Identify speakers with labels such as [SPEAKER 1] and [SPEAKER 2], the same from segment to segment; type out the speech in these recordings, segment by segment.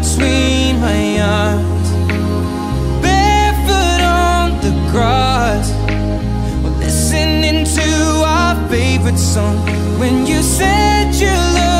[SPEAKER 1] between my arms, barefoot on the grass. We're listening to our favorite song. When you said you looked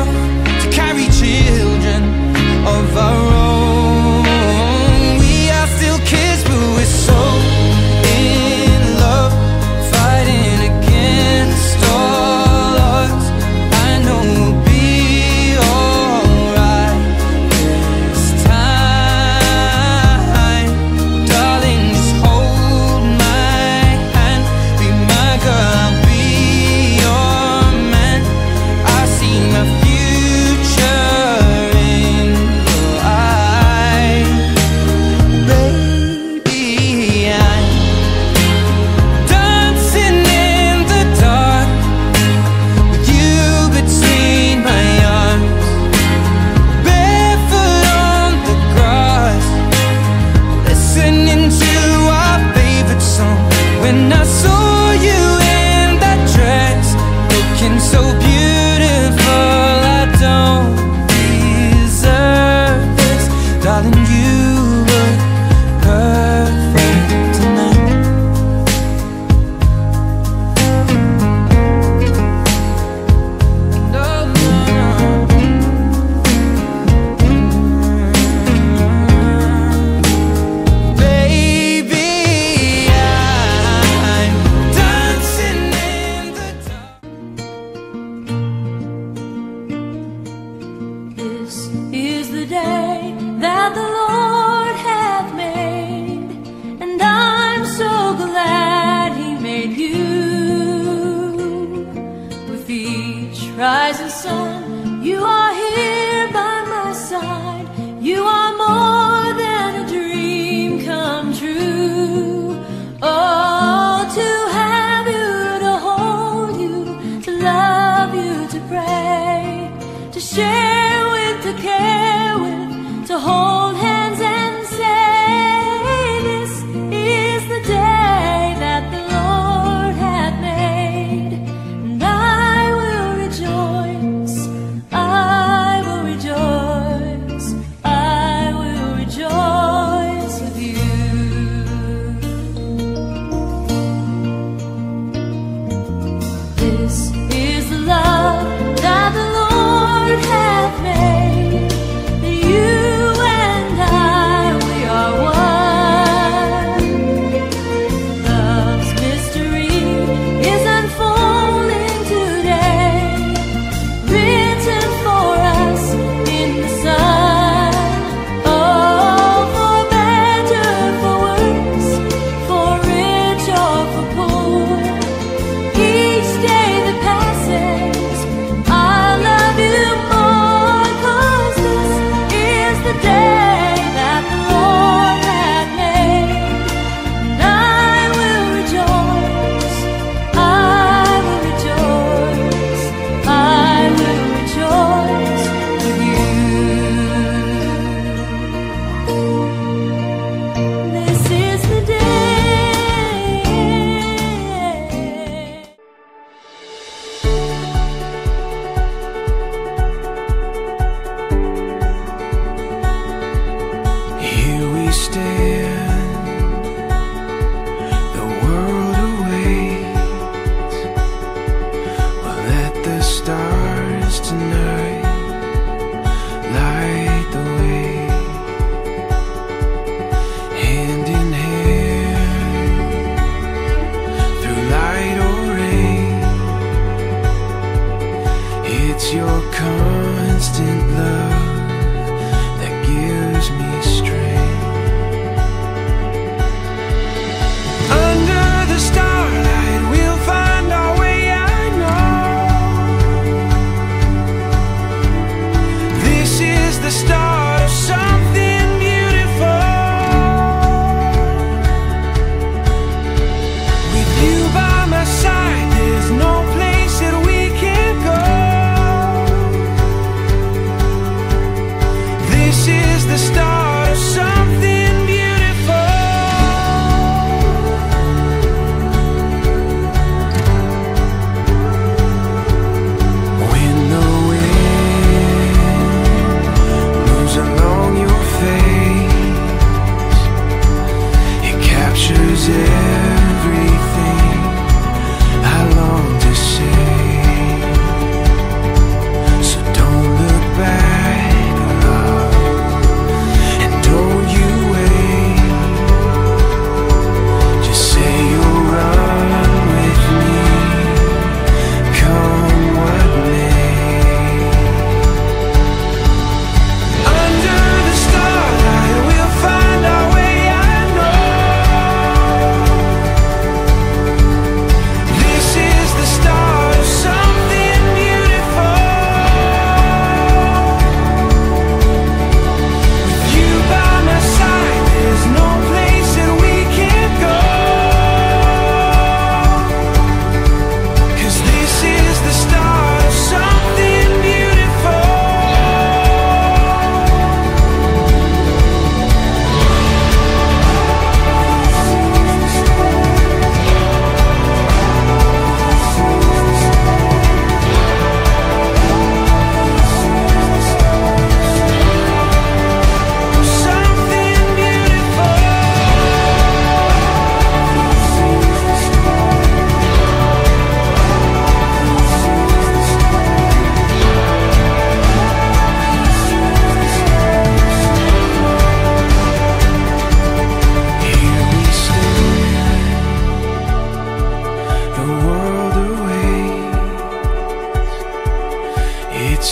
[SPEAKER 1] rising sun, you are.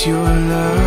[SPEAKER 1] your love.